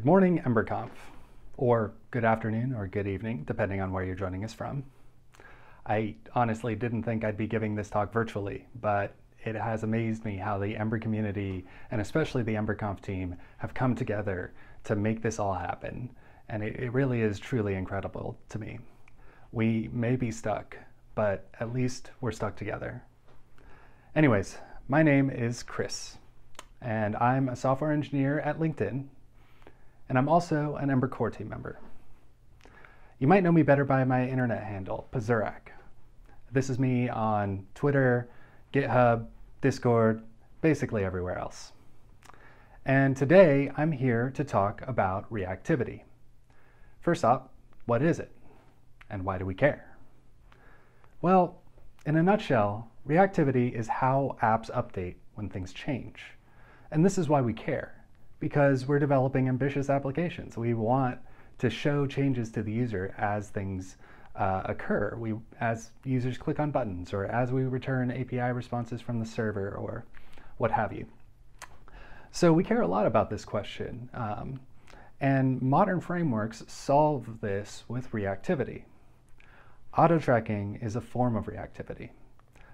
Good morning, EmberConf, or good afternoon or good evening, depending on where you're joining us from. I honestly didn't think I'd be giving this talk virtually, but it has amazed me how the Ember community, and especially the EmberConf team, have come together to make this all happen. And it, it really is truly incredible to me. We may be stuck, but at least we're stuck together. Anyways, my name is Chris, and I'm a software engineer at LinkedIn and I'm also an Ember Core team member. You might know me better by my internet handle, pzuraq. This is me on Twitter, GitHub, Discord, basically everywhere else. And today I'm here to talk about reactivity. First up, what is it? And why do we care? Well, in a nutshell, reactivity is how apps update when things change. And this is why we care because we're developing ambitious applications. We want to show changes to the user as things uh, occur. We, as users click on buttons or as we return API responses from the server or what have you. So we care a lot about this question. Um, and modern frameworks solve this with reactivity. Auto tracking is a form of reactivity.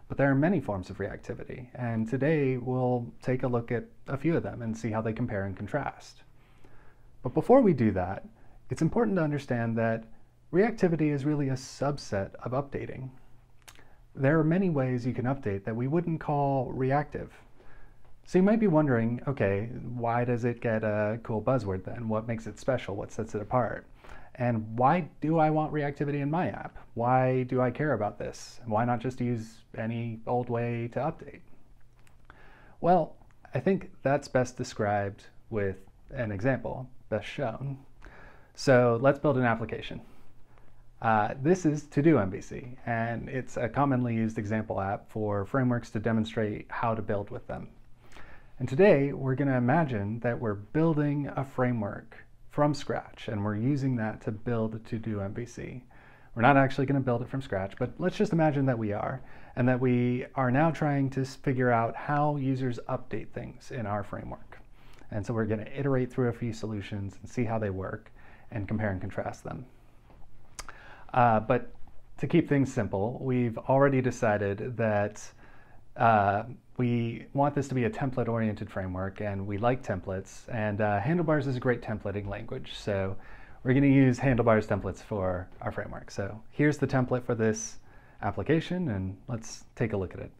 But there are many forms of reactivity, and today we'll take a look at a few of them and see how they compare and contrast. But before we do that, it's important to understand that reactivity is really a subset of updating. There are many ways you can update that we wouldn't call reactive. So you might be wondering, okay, why does it get a cool buzzword then? What makes it special? What sets it apart? And why do I want reactivity in my app? Why do I care about this? And why not just use any old way to update? Well, I think that's best described with an example, best shown. So let's build an application. Uh, this is To-Do MVC, and it's a commonly used example app for frameworks to demonstrate how to build with them. And today, we're going to imagine that we're building a framework from scratch, and we're using that to build To-Do MVC. We're not actually going to build it from scratch, but let's just imagine that we are, and that we are now trying to figure out how users update things in our framework. And so we're going to iterate through a few solutions and see how they work and compare and contrast them. Uh, but to keep things simple, we've already decided that uh, we want this to be a template-oriented framework, and we like templates, and uh, Handlebars is a great templating language, so we're going to use Handlebars templates for our framework. So here's the template for this application, and let's take a look at it.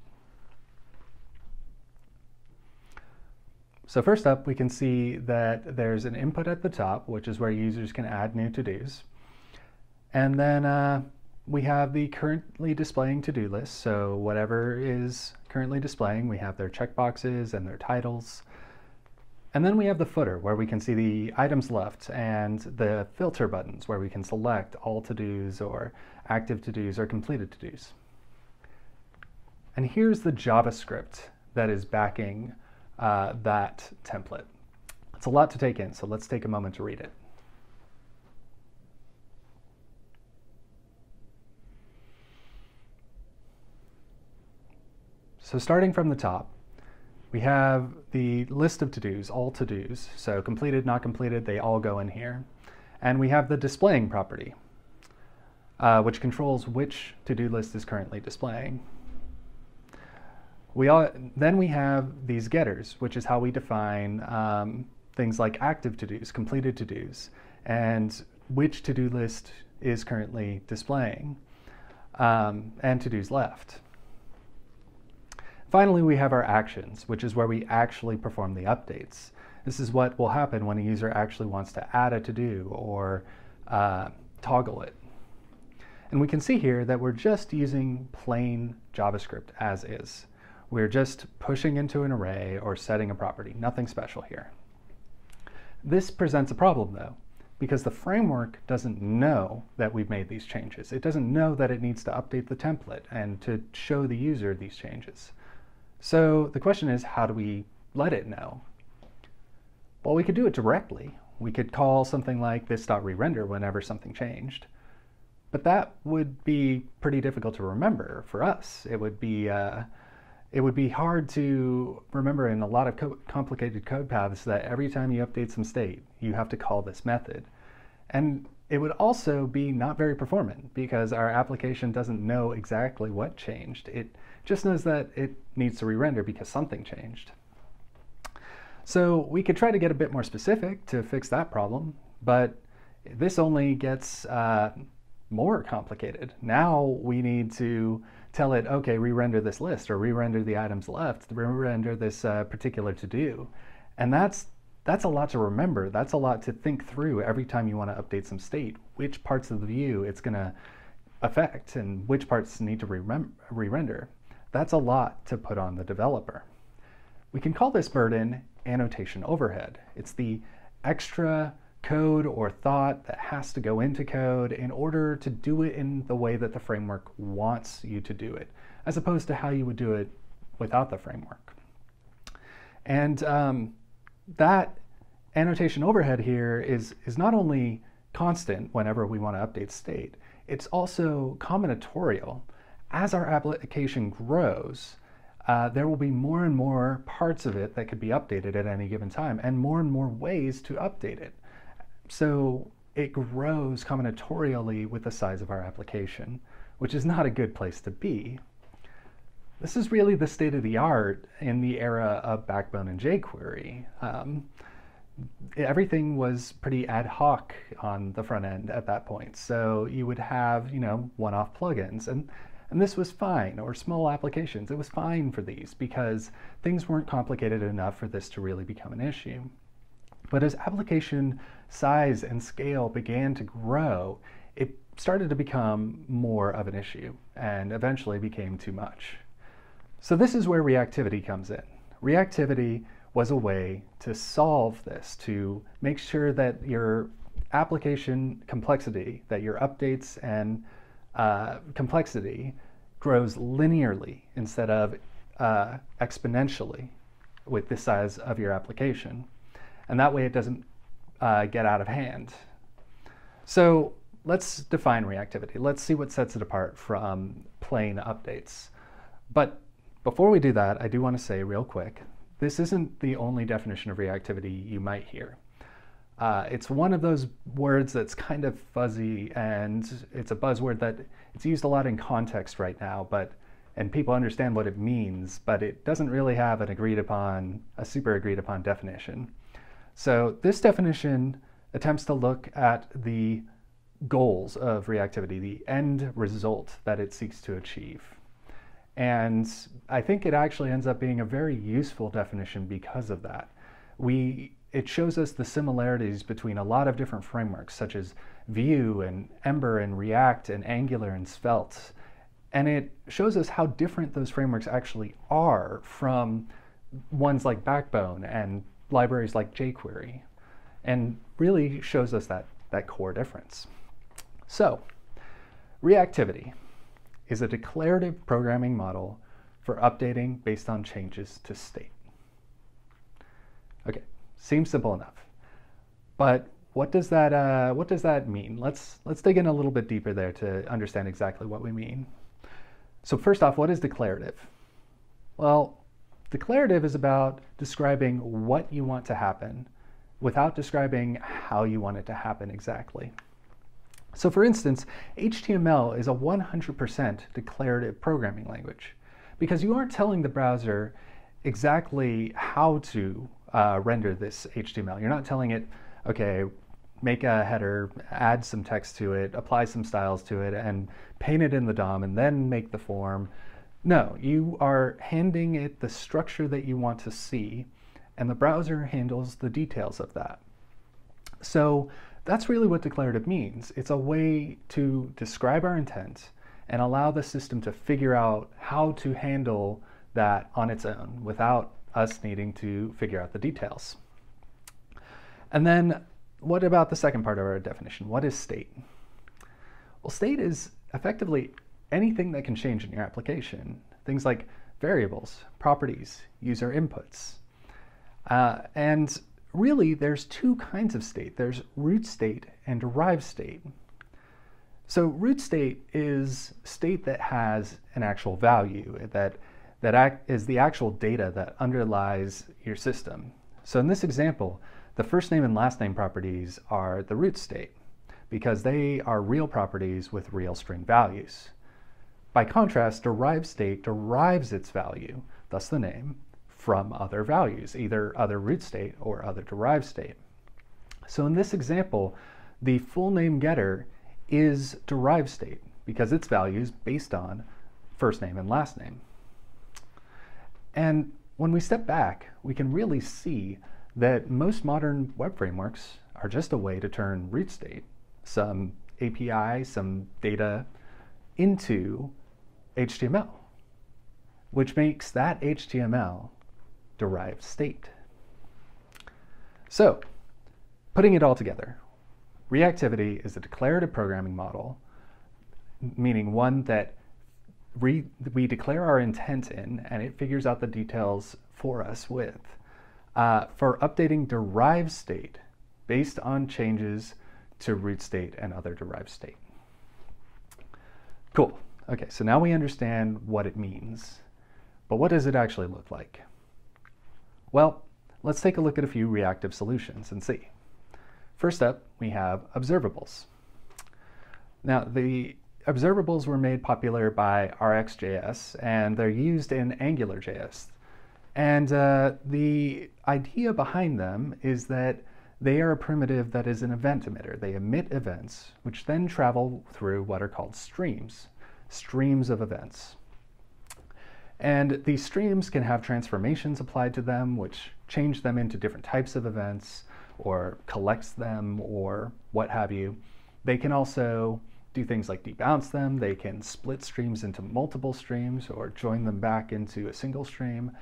So first up, we can see that there's an input at the top, which is where users can add new to-dos. And then uh, we have the currently displaying to-do list. So whatever is currently displaying, we have their checkboxes and their titles. And then we have the footer where we can see the items left and the filter buttons where we can select all to-dos or active to-dos or completed to-dos. And here's the JavaScript that is backing uh, that template. It's a lot to take in, so let's take a moment to read it. So starting from the top, we have the list of to-dos, all to-dos. So completed, not completed, they all go in here. And we have the displaying property, uh, which controls which to-do list is currently displaying. We all, then we have these getters, which is how we define um, things like active to-dos, completed to-dos, and which to-do list is currently displaying, um, and to-dos left. Finally, we have our actions, which is where we actually perform the updates. This is what will happen when a user actually wants to add a to-do or uh, toggle it. And we can see here that we're just using plain JavaScript as is. We're just pushing into an array or setting a property, nothing special here. This presents a problem though, because the framework doesn't know that we've made these changes. It doesn't know that it needs to update the template and to show the user these changes. So the question is, how do we let it know? Well, we could do it directly. We could call something like this.rerender whenever something changed. But that would be pretty difficult to remember for us. It would be, uh, it would be hard to remember in a lot of co- complicated code paths that every time you update some state, you have to call this method. And it would also be not very performant because our application doesn't know exactly what changed. It just knows that it needs to re-render because something changed. So we could try to get a bit more specific to fix that problem, but this only gets uh, more complicated. Now we need to tell it, okay, re-render this list or re-render the items left, re-render this uh, particular to-do. And that's that's a lot to remember. That's a lot to think through every time you want to update some state, which parts of the view it's going to affect and which parts need to re-render. That's a lot to put on the developer. We can call this burden annotation overhead. It's the extra code or thought that has to go into code in order to do it in the way that the framework wants you to do it, as opposed to how you would do it without the framework. And um, that annotation overhead here is, is not only constant whenever we want to update state, it's also combinatorial. As our application grows, uh, there will be more and more parts of it that could be updated at any given time and more and more ways to update it. So it grows combinatorially with the size of our application, which is not a good place to be. This is really the state of the art in the era of Backbone and jQuery. Um, everything was pretty ad hoc on the front end at that point. So you would have, you know, one-off plugins and and this was fine, or small applications. It was fine for these because things weren't complicated enough for this to really become an issue. But as application size and scale began to grow, it started to become more of an issue and eventually became too much. So this is where reactivity comes in. Reactivity was a way to solve this, to make sure that your application complexity, that your updates and uh, complexity grows linearly instead of uh, exponentially with the size of your application. And that way it doesn't uh, get out of hand. So let's define reactivity. Let's see what sets it apart from plain updates. But before we do that, I do want to say real quick, this isn't the only definition of reactivity you might hear. Uh, it's one of those words that's kind of fuzzy and it's a buzzword that it's used a lot in context right now, but and people understand what it means, but it doesn't really have an agreed upon, a super agreed upon definition. So this definition attempts to look at the goals of reactivity, the end result that it seeks to achieve. And I think it actually ends up being a very useful definition because of that. We it shows us the similarities between a lot of different frameworks, such as Vue and Ember and React and Angular and Svelte. And it shows us how different those frameworks actually are from ones like Backbone and libraries like jQuery, and really shows us that, that core difference. So, reactivity is a declarative programming model for updating based on changes to state. Okay, Seems simple enough. But what does that uh, what does that mean? Let's let's dig in a little bit deeper there to understand exactly what we mean. So first off, what is declarative? Well, declarative is about describing what you want to happen without describing how you want it to happen exactly. So for instance, HTML is a 100% declarative programming language because you aren't telling the browser exactly how to uh, render this HTML. You're not telling it, okay, make a header, add some text to it, apply some styles to it, and paint it in the DOM, and then make the form. No, you are handing it the structure that you want to see, and the browser handles the details of that. So that's really what declarative means. It's a way to describe our intent and allow the system to figure out how to handle that on its own without us needing to figure out the details. And then what about the second part of our definition? What is state? Well, state is effectively anything that can change in your application. Things like variables, properties, user inputs. Uh, and really, there's two kinds of state. There's root state and derived state. So root state is state that has an actual value, that that act, is the actual data that underlies your system. So in this example, the first name and last name properties are the root state because they are real properties with real string values. By contrast, derived state derives its value, thus the name, from other values, either other root state or other derived state. So in this example, the full name getter is derived state because its value is based on first name and last name. And when we step back, we can really see that most modern web frameworks are just a way to turn root state, some API, some data, into HTML, which makes that HTML derived state. So, putting it all together, reactivity is a declarative programming model, meaning one that we declare our intent in and it figures out the details for us with uh, for updating derived state based on changes to root state and other derived state. Cool. Okay, so now we understand what it means. But what does it actually look like? Well, let's take a look at a few reactive solutions and see. First up, we have observables. Now, the observables were made popular by RxJS, and they're used in AngularJS. And uh, the idea behind them is that they are a primitive that is an event emitter. They emit events, which then travel through what are called streams, streams of events. And these streams can have transformations applied to them, which change them into different types of events, or collects them, or what have you. They can also do things like debounce them. They can split streams into multiple streams or join them back into a single stream.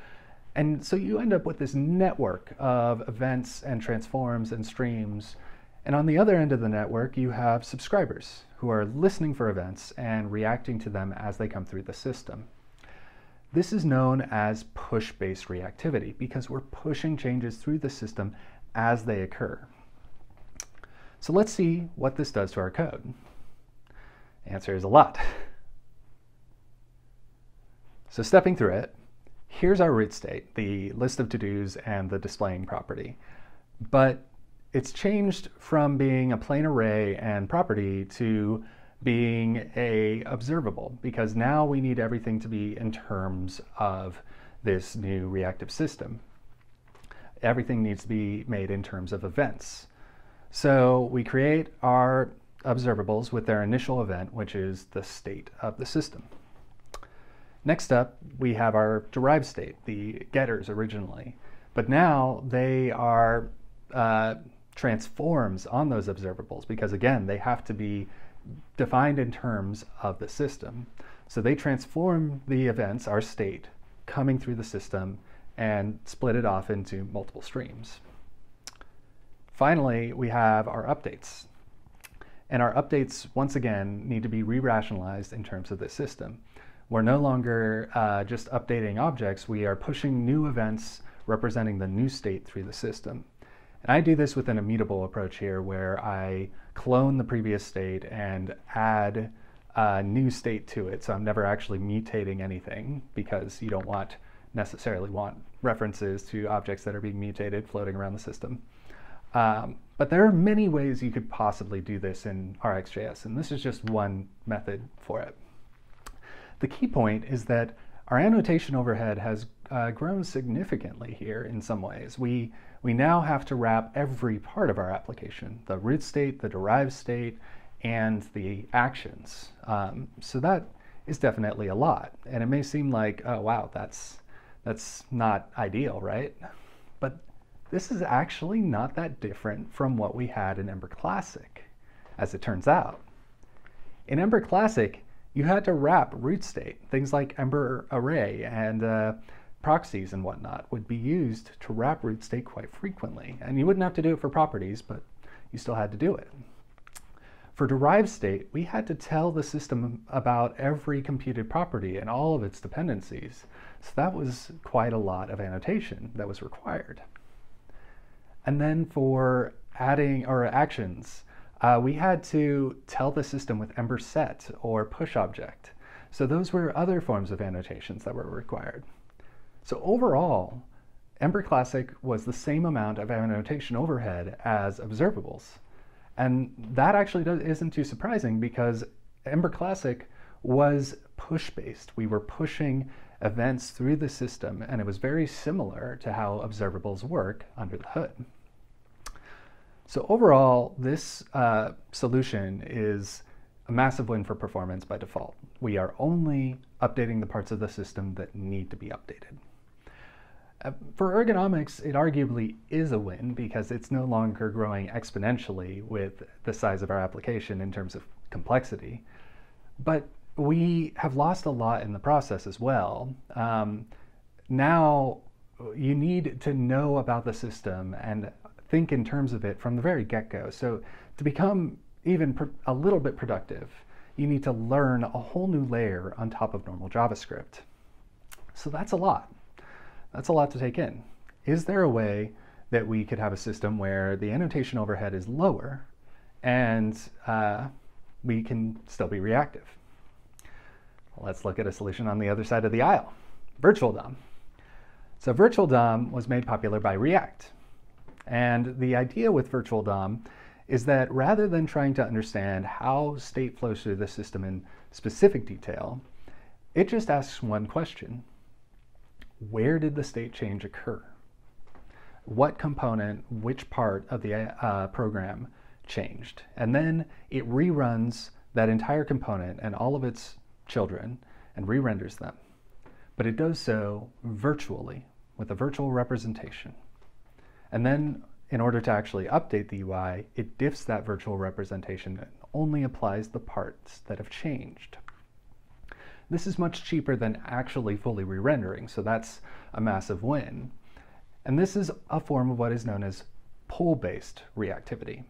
And so you end up with this network of events and transforms and streams. And on the other end of the network, you have subscribers who are listening for events and reacting to them as they come through the system. This is known as push-based reactivity because we're pushing changes through the system as they occur. So let's see what this does to our code. Answer is a lot. So stepping through it, here's our root state, the list of to-dos and the displaying property. But it's changed from being a plain array and property to being a observable because now we need everything to be in terms of this new reactive system. Everything needs to be made in terms of events. So we create our observables with their initial event, which is the state of the system. Next up, we have our derived state, the getters originally. But now they are uh, transforms on those observables because again, they have to be defined in terms of the system. So they transform the events, our state, coming through the system and split it off into multiple streams. Finally, we have our updates. And our updates, once again, need to be re-rationalized in terms of this system. We're no longer uh, just updating objects, we are pushing new events representing the new state through the system. And I do this with an immutable approach here where I clone the previous state and add a new state to it. So I'm never actually mutating anything because you don't want necessarily want references to objects that are being mutated floating around the system. Um, but there are many ways you could possibly do this in RxJS, and this is just one method for it. The key point is that our annotation overhead has uh, grown significantly here in some ways. We, we now have to wrap every part of our application, the root state, the derived state, and the actions. Um, so that is definitely a lot. And it may seem like, oh wow, that's, that's not ideal, right? But this is actually not that different from what we had in Ember Classic, as it turns out. In Ember Classic, you had to wrap root state. Things like Ember Array and uh, proxies and whatnot would be used to wrap root state quite frequently. And you wouldn't have to do it for properties, but you still had to do it. For derived state, we had to tell the system about every computed property and all of its dependencies. So that was quite a lot of annotation that was required. And then for adding or actions, uh, we had to tell the system with Ember set or push object. So those were other forms of annotations that were required. So overall, Ember Classic was the same amount of annotation overhead as observables. And that actually isn't too surprising because Ember Classic was push-based. We were pushing events through the system and it was very similar to how observables work under the hood. So overall, this uh, solution is a massive win for performance by default. We are only updating the parts of the system that need to be updated. Uh, for ergonomics, it arguably is a win because it's no longer growing exponentially with the size of our application in terms of complexity. But we have lost a lot in the process as well. Um, now you need to know about the system and think in terms of it from the very get-go. So to become even a little bit productive, you need to learn a whole new layer on top of normal JavaScript. So that's a lot. That's a lot to take in. Is there a way that we could have a system where the annotation overhead is lower and uh, we can still be reactive? Let's look at a solution on the other side of the aisle, Virtual DOM. So Virtual DOM was made popular by React. And the idea with Virtual DOM is that rather than trying to understand how state flows through the system in specific detail, it just asks one question. Where did the state change occur? What component, which part of the uh, program changed? And then it reruns that entire component and all of its children and re-renders them. But it does so virtually with a virtual representation. And then in order to actually update the UI, it diffs that virtual representation and only applies the parts that have changed. This is much cheaper than actually fully re-rendering, so that's a massive win. And this is a form of what is known as pull-based reactivity,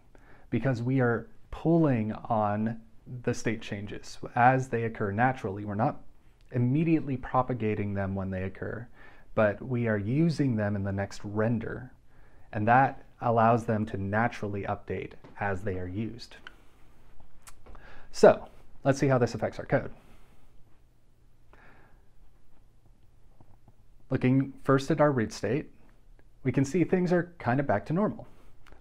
because we are pulling on the state changes as they occur naturally. We're not immediately propagating them when they occur, but we are using them in the next render. And that allows them to naturally update as they are used. So let's see how this affects our code. Looking first at our root state, we can see things are kind of back to normal.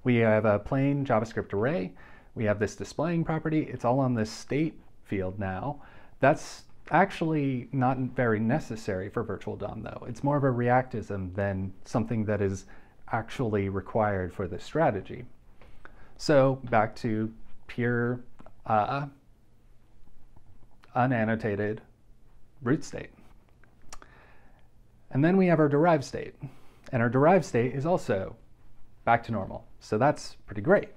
We have a plain JavaScript array. We have this displaying property. It's all on this state field now. That's actually not very necessary for Virtual DOM though. It's more of a reactism than something that is actually required for this strategy. So back to pure uh, unannotated root state. And then we have our derived state. And our derived state is also back to normal. So that's pretty great.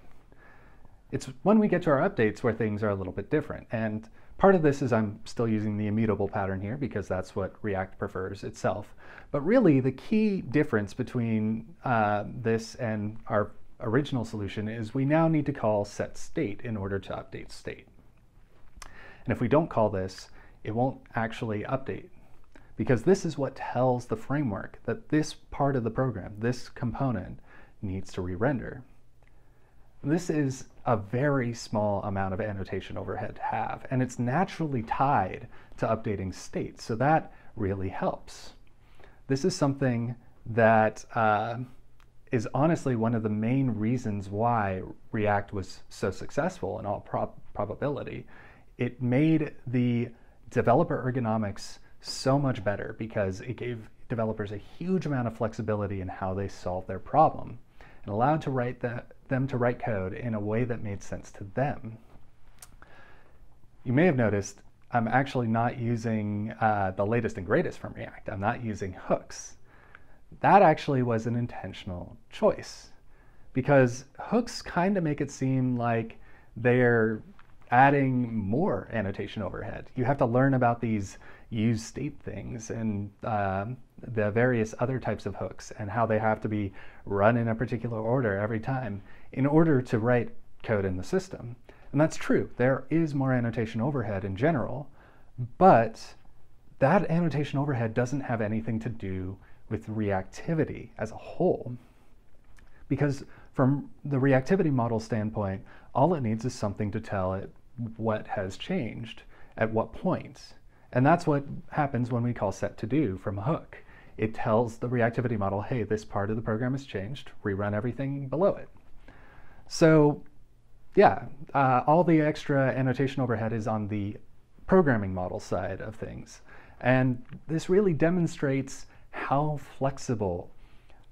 It's when we get to our updates where things are a little bit different. And Part of this is I'm still using the immutable pattern here because that's what React prefers itself. But really the key difference between uh, this and our original solution is we now need to call set state in order to update state. And if we don't call this, it won't actually update because this is what tells the framework that this part of the program, this component, needs to re-render. This is a very small amount of annotation overhead to have, and it's naturally tied to updating state, so that really helps. This is something that uh, is honestly one of the main reasons why React was so successful in all prob probability. It made the developer ergonomics so much better because it gave developers a huge amount of flexibility in how they solve their problem and allowed to write that them to write code in a way that made sense to them. You may have noticed I'm actually not using uh, the latest and greatest from React. I'm not using hooks. That actually was an intentional choice because hooks kind of make it seem like they're adding more annotation overhead. You have to learn about these use state things and uh, the various other types of hooks and how they have to be run in a particular order every time in order to write code in the system. And that's true. There is more annotation overhead in general, but that annotation overhead doesn't have anything to do with reactivity as a whole. Because from the reactivity model standpoint, all it needs is something to tell it what has changed at what points. And that's what happens when we call set to do from a hook. It tells the reactivity model, hey, this part of the program has changed, rerun everything below it. So yeah, uh, all the extra annotation overhead is on the programming model side of things. And this really demonstrates how flexible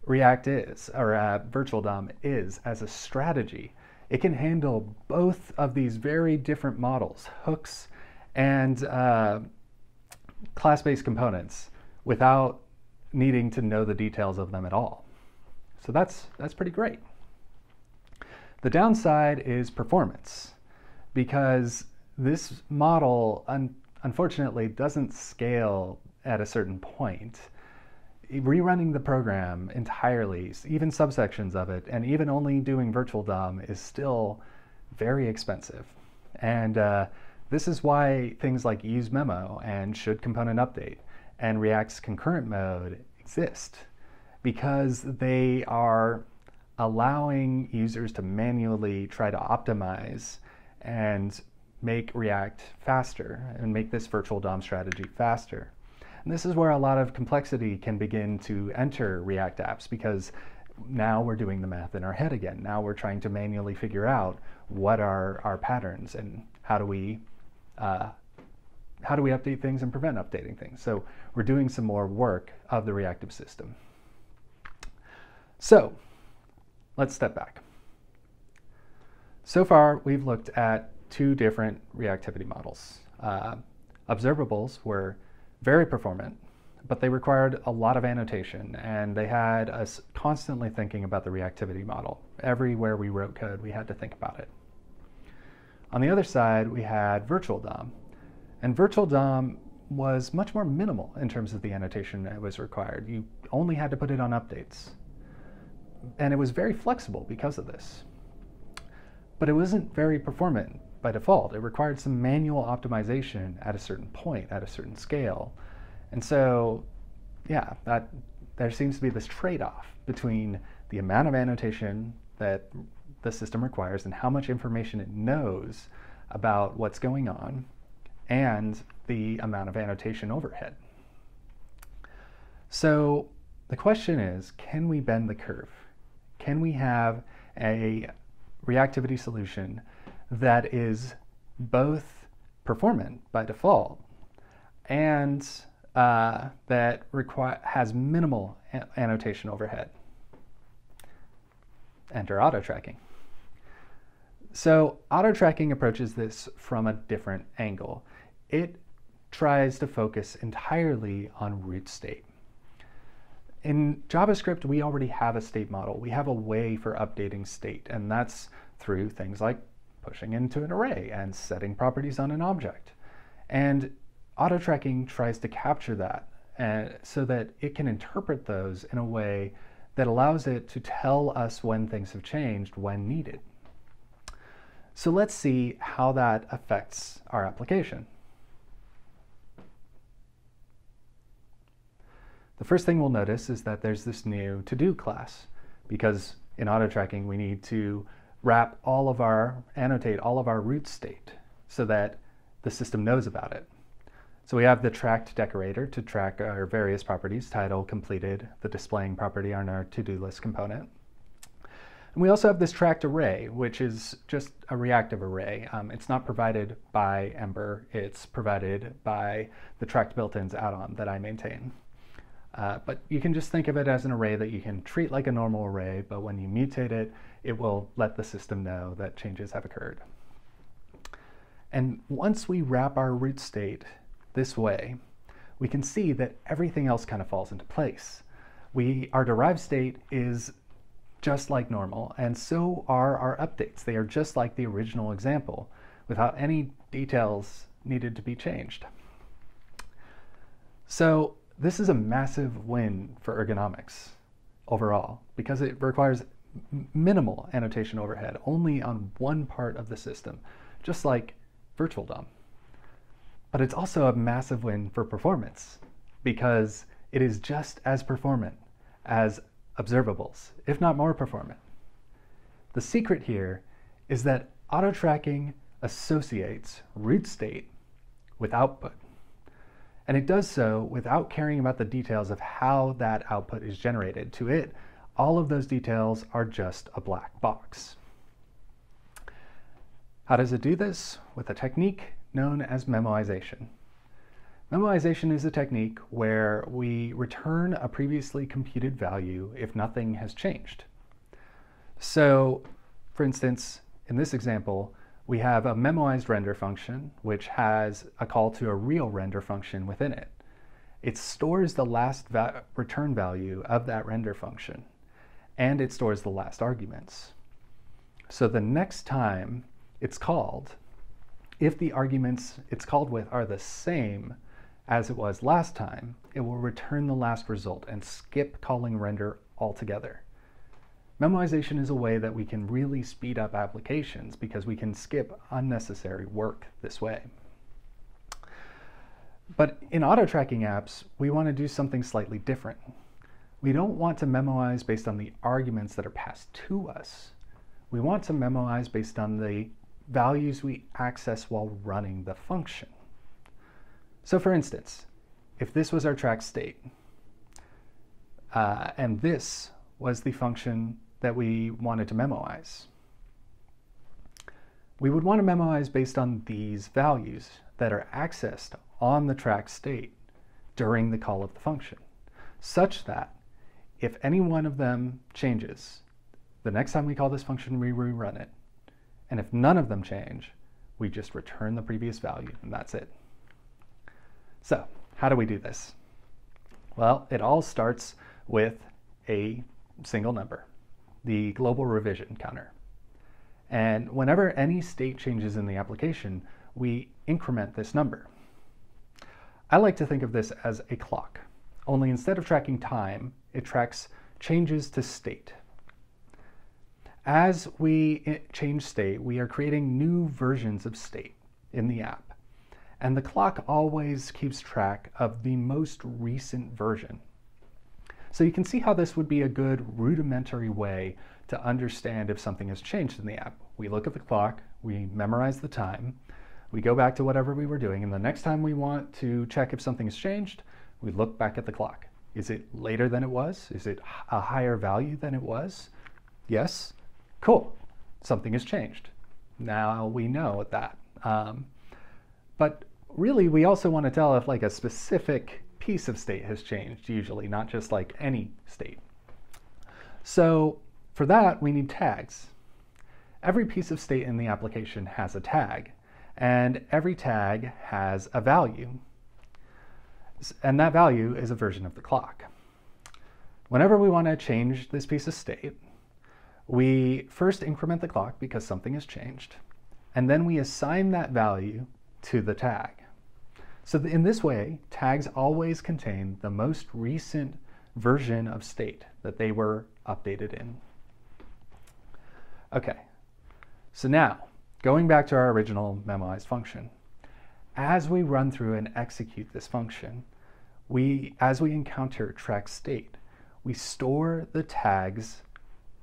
React is, or uh, Virtual DOM is as a strategy. It can handle both of these very different models, hooks and uh, class-based components, without needing to know the details of them at all. So that's, that's pretty great. The downside is performance, because this model un unfortunately doesn't scale at a certain point rerunning the program entirely, even subsections of it, and even only doing virtual DOM is still very expensive. And uh, this is why things like use memo and should component update and React's concurrent mode exist because they are allowing users to manually try to optimize and make React faster and make this virtual DOM strategy faster. And this is where a lot of complexity can begin to enter React apps because now we're doing the math in our head again. Now we're trying to manually figure out what are our patterns and how do we uh, how do we update things and prevent updating things. So we're doing some more work of the reactive system. So let's step back. So far, we've looked at two different reactivity models. Uh, observables were very performant, but they required a lot of annotation and they had us constantly thinking about the reactivity model. Everywhere we wrote code, we had to think about it. On the other side, we had Virtual DOM. And Virtual DOM was much more minimal in terms of the annotation that was required. You only had to put it on updates. And it was very flexible because of this. But it wasn't very performant by default. It required some manual optimization at a certain point, at a certain scale. And so, yeah, that there seems to be this trade-off between the amount of annotation that the system requires and how much information it knows about what's going on and the amount of annotation overhead. So the question is, can we bend the curve? Can we have a reactivity solution that is both performant by default and uh, that require, has minimal annotation overhead. Enter auto tracking. So auto tracking approaches this from a different angle. It tries to focus entirely on root state. In JavaScript, we already have a state model. We have a way for updating state, and that's through things like pushing into an array and setting properties on an object. And auto tracking tries to capture that uh, so that it can interpret those in a way that allows it to tell us when things have changed when needed. So let's see how that affects our application. The first thing we'll notice is that there's this new to-do class because in auto tracking we need to wrap all of our, annotate all of our root state so that the system knows about it. So we have the tracked decorator to track our various properties, title, completed, the displaying property on our to-do list component. And we also have this tracked array, which is just a reactive array. Um, it's not provided by Ember, it's provided by the tracked built-ins add-on that I maintain. Uh, but you can just think of it as an array that you can treat like a normal array, but when you mutate it, it will let the system know that changes have occurred. And once we wrap our root state this way, we can see that everything else kind of falls into place. We, our derived state is just like normal, and so are our updates. They are just like the original example, without any details needed to be changed. So this is a massive win for ergonomics overall because it requires minimal annotation overhead only on one part of the system, just like Virtual DOM. But it's also a massive win for performance because it is just as performant as observables, if not more performant. The secret here is that auto tracking associates root state with output. And it does so without caring about the details of how that output is generated. To it, all of those details are just a black box. How does it do this? With a technique known as memoization. Memoization is a technique where we return a previously computed value if nothing has changed. So, for instance, in this example, we have a memoized render function, which has a call to a real render function within it. It stores the last va return value of that render function, and it stores the last arguments. So the next time it's called, if the arguments it's called with are the same as it was last time, it will return the last result and skip calling render altogether. Memoization is a way that we can really speed up applications because we can skip unnecessary work this way. But in auto tracking apps, we want to do something slightly different. We don't want to memoize based on the arguments that are passed to us. We want to memoize based on the values we access while running the function. So for instance, if this was our track state, uh, and this was the function that we wanted to memoize, we would want to memoize based on these values that are accessed on the track state during the call of the function, such that if any one of them changes, the next time we call this function, we rerun it, and if none of them change, we just return the previous value and that's it. So how do we do this? Well, it all starts with a single number, the global revision counter. And whenever any state changes in the application, we increment this number. I like to think of this as a clock, only instead of tracking time, it tracks changes to state. As we change state, we are creating new versions of state in the app. And the clock always keeps track of the most recent version. So you can see how this would be a good rudimentary way to understand if something has changed in the app. We look at the clock, we memorize the time, we go back to whatever we were doing, and the next time we want to check if something has changed, we look back at the clock. Is it later than it was? Is it a higher value than it was? Yes. Cool, something has changed. Now we know that. Um, but really, we also want to tell if like a specific piece of state has changed, usually, not just like any state. So for that, we need tags. Every piece of state in the application has a tag, and every tag has a value. And that value is a version of the clock. Whenever we want to change this piece of state, we first increment the clock because something has changed, and then we assign that value to the tag. So in this way, tags always contain the most recent version of state that they were updated in. Okay, so now, going back to our original memoized function, as we run through and execute this function, we, as we encounter track state, we store the tags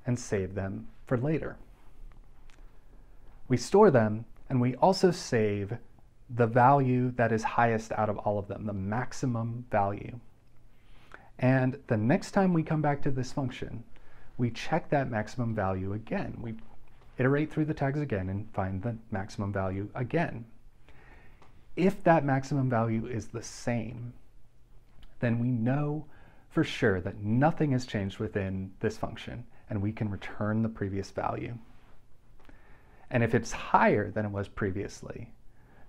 and save them for later. We store them and we also save the value that is highest out of all of them, the maximum value. And the next time we come back to this function, we check that maximum value again. We iterate through the tags again and find the maximum value again. If that maximum value is the same, then we know for sure that nothing has changed within this function and we can return the previous value. And if it's higher than it was previously,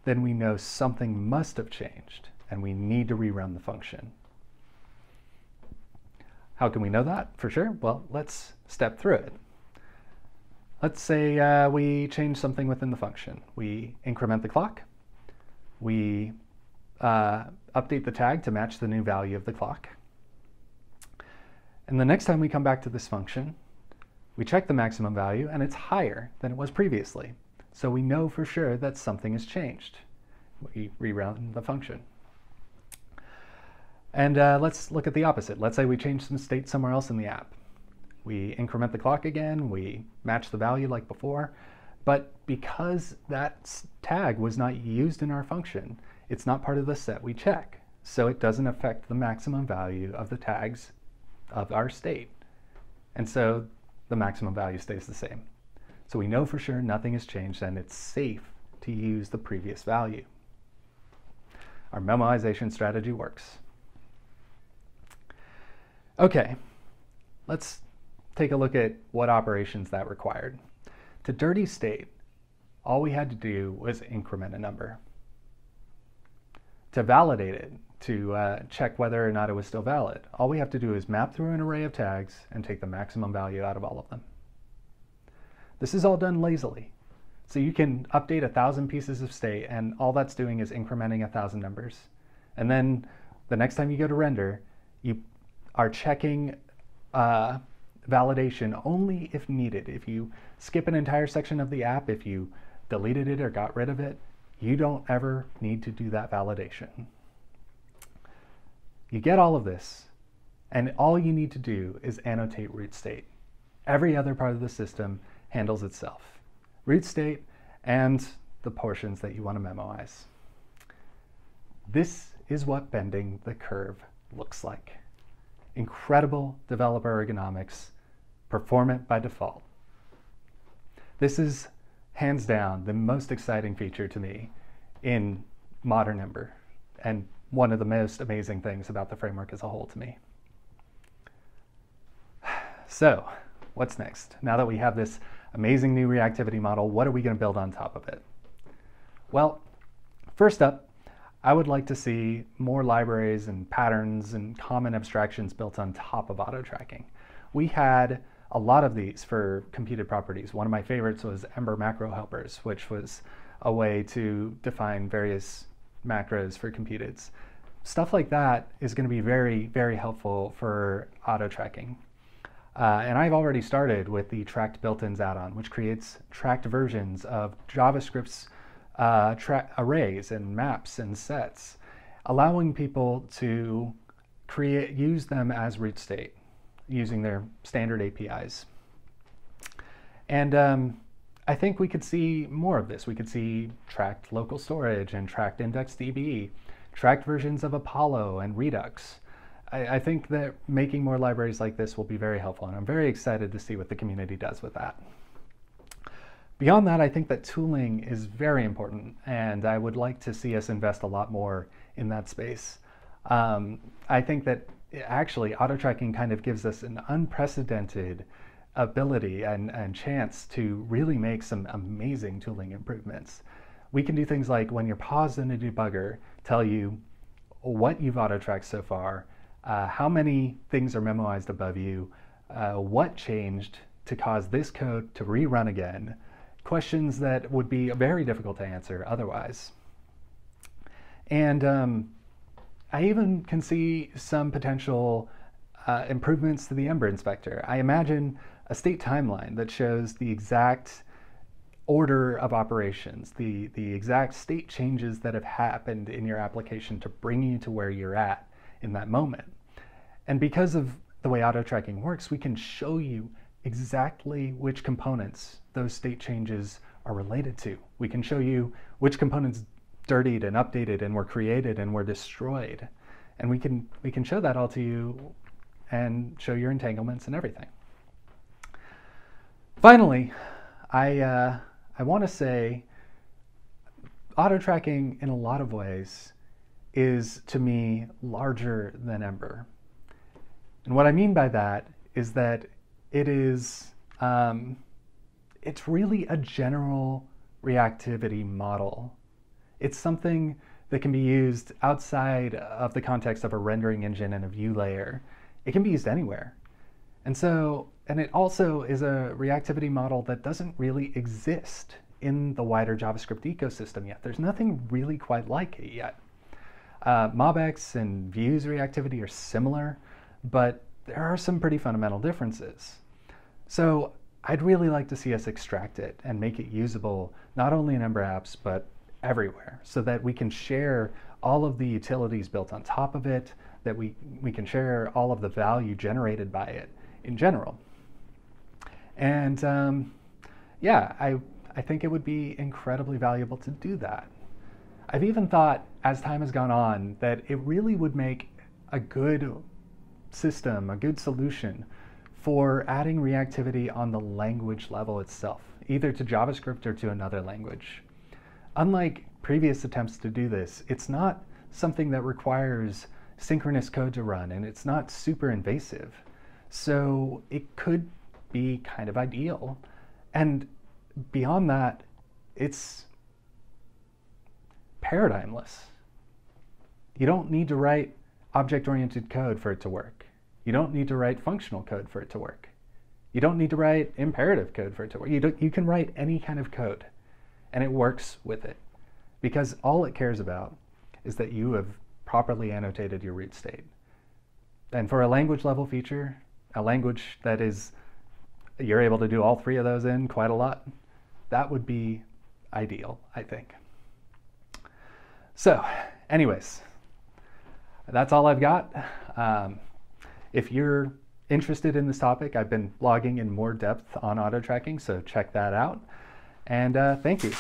then we know something must have changed and we need to rerun the function. How can we know that for sure? Well, let's step through it. Let's say uh, we change something within the function. We increment the clock. We uh, update the tag to match the new value of the clock. And the next time we come back to this function, we check the maximum value and it's higher than it was previously. So we know for sure that something has changed. We rerun the function. And uh, let's look at the opposite. Let's say we change some state somewhere else in the app. We increment the clock again, we match the value like before, but because that tag was not used in our function, it's not part of the set we check. so it doesn't affect the maximum value of the tags of our state. And so the maximum value stays the same. So we know for sure nothing has changed and it's safe to use the previous value. Our memoization strategy works. Okay, let's take a look at what operations that required. To dirty state, all we had to do was increment a number. To validate it, to uh, check whether or not it was still valid, all we have to do is map through an array of tags and take the maximum value out of all of them. This is all done lazily. So you can update a thousand pieces of state and all that's doing is incrementing a thousand numbers. And then the next time you go to render, you are checking uh, validation only if needed. If you skip an entire section of the app, if you deleted it or got rid of it, you don't ever need to do that validation. You get all of this, and all you need to do is annotate root state. Every other part of the system handles itself. Root state and the portions that you want to memoize. This is what bending the curve looks like. Incredible developer ergonomics, performant by default. This is hands down the most exciting feature to me in modern Ember and one of the most amazing things about the framework as a whole to me. So, what's next? Now that we have this amazing new reactivity model, what are we going to build on top of it? Well, first up, I would like to see more libraries and patterns and common abstractions built on top of auto tracking. We had a lot of these for computed properties. One of my favorites was Ember macro helpers, which was a way to define various macros for computeds. Stuff like that is going to be very, very helpful for auto tracking. Uh, and I've already started with the tracked built-ins add-on, which creates tracked versions of JavaScript's uh, arrays and maps and sets, allowing people to create use them as root state using their standard APIs. And um, I think we could see more of this. We could see tracked local storage and tracked IndexedDB, tracked versions of Apollo and Redux. I, I, think that making more libraries like this will be very helpful, and I'm very excited to see what the community does with that. Beyond that, I think that tooling is very important, and I would like to see us invest a lot more in that space. Um, I think that actually auto tracking kind of gives us an unprecedented ability and, and chance to really make some amazing tooling improvements. We can do things like when you're paused in a debugger, tell you what you've auto tracked so far, uh, how many things are memoized above you, uh, what changed to cause this code to rerun again, questions that would be very difficult to answer otherwise. And um, I even can see some potential uh, improvements to the Ember inspector. I imagine a state timeline that shows the exact order of operations, the, the exact state changes that have happened in your application to bring you to where you're at in that moment. And because of the way auto tracking works, we can show you exactly which components those state changes are related to. We can show you which components dirtied and updated and were created and were destroyed. And we can, we can show that all to you and show your entanglements and everything. Finally, I, uh, I want to say auto tracking in a lot of ways is to me larger than Ember. And what I mean by that is that it is um, it's really a general reactivity model. It's something that can be used outside of the context of a rendering engine and a view layer. It can be used anywhere. And so, and it also is a reactivity model that doesn't really exist in the wider JavaScript ecosystem yet. There's nothing really quite like it yet. Uh, MobX and Vue's reactivity are similar, but there are some pretty fundamental differences. So I'd really like to see us extract it and make it usable not only in Ember apps, but everywhere so that we can share all of the utilities built on top of it, that we, we can share all of the value generated by it in general. And um, yeah, I, I think it would be incredibly valuable to do that. I've even thought, as time has gone on, that it really would make a good system, a good solution for adding reactivity on the language level itself, either to JavaScript or to another language. Unlike previous attempts to do this, it's not something that requires synchronous code to run and it's not super invasive. So it could be kind of ideal. And beyond that, it's paradigmless. You don't need to write object-oriented code for it to work. You don't need to write functional code for it to work. You don't need to write imperative code for it to work. You, you can write any kind of code and it works with it because all it cares about is that you have properly annotated your root state. And for a language level feature, a language that is, you're able to do all three of those in quite a lot, that would be ideal, I think. So, anyways, that's all I've got. Um, if you're interested in this topic, I've been blogging in more depth on auto tracking, so check that out. And uh, thank you.